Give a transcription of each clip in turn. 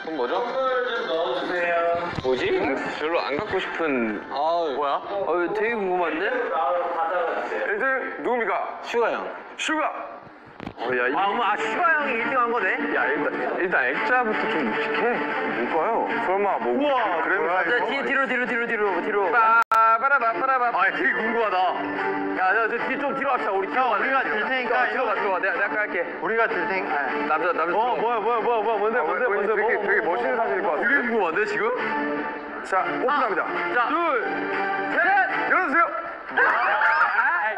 그건 뭐죠? 뭐지? 별로 안 갖고 싶은 아 뭐야? 어, 되게 궁금한데? 1등 누굽니까? 슈가 형. 슈가. 어, 야, 이, 아, 아 슈가 형이 1등 한 거네? 야 일단 일단 액자부터 좀 무식해. 뭘까요? 설마 뭐? 우와. 그래 자, 뒤, 뒤로, 뒤로, 뒤로, 뒤로, 뒤로. 빠라바빠라바. 아, 되게 궁금하다. 야, 야, 저뒤좀 뒤로 합시다. 우리 팀. 우리가 들 테니까 들어가, 들어가. 내가 내가 할게. 우리가 들 테니까. 남자 남자. 어, 뭐야, 뭐야, 뭐야, 뭐야, 뭔데, 뭔데, 왠지 뭔데, 되게 뭐, 되게 뭐, 멋있는 사진일 것 같아. 되게 궁금한데 지금? 자, 오픈합니다. 자, 둘, 셋, 열어주세요.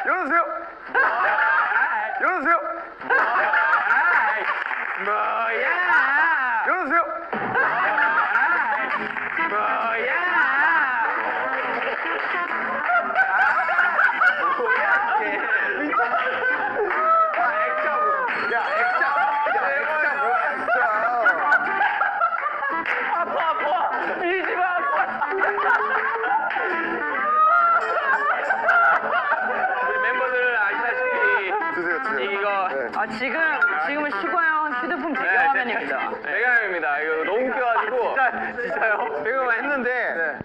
열어주세요. 열어주세요. 뭐야? 열어주세요. 야, 액자. 야, 액자 뭐야, 액자. 아파, 아파. 밀지 마, 아파. 우리 멤버들 아시다시피 드세요, 드세요. 이거 네. 아 지금 지금은 슈가형 휴대폰 배경화면입니다. 배경입니다. 이거 너무 웃겨가지고. 진짜, 진짜요? 배경만 했는데.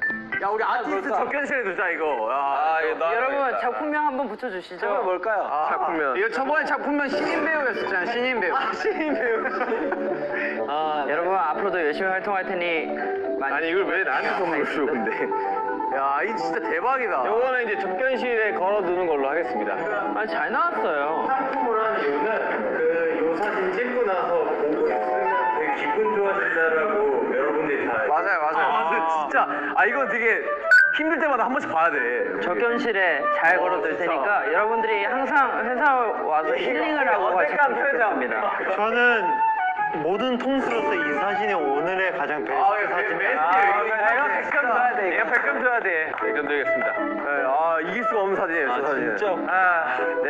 야, 우리 아티스트 접견실에 두자, 이거. 야, 아, 이거 나. 여러분 작품명 한번 붙여주시죠. 뭘까요? 작품면. 이거 저번에 작품명 신인 배우였었잖아, 신인 배우. 신인 배우. 아, 열심히 활동할 테니 많이 아니, 이걸 왜 나한테 선물을 줘, 근데. 야, 이 진짜 대박이다. 요거는 이제 접견실에 걸어두는 걸로 하겠습니다. 아, 잘 나왔어요. 상품을 한 이유는 그 요 사진 찍고 나서 보고 있으면 되게 기분 좋아진다라고 여러분들이 다 맞아요, 맞아요. 아, 근데 진짜, 아, 이건 되게 힘들 때마다 한 번씩 봐야 돼. 접견실에 잘 걸어둘 테니까 여러분들이 항상 회사 와서 힐링을 하고 가셨으면 좋겠습니다. 저는 모든 통수로서 이 사진이 오늘의 가장 베스트 아, 사진. 베스트. 아, 백점 줘야 돼, 이거. 백점 줘야 돼. 백점 드리겠습니다. 네, 아, 이길 수가 없는 사진이에요, 저 아, 사진. 진짜? 아, 네.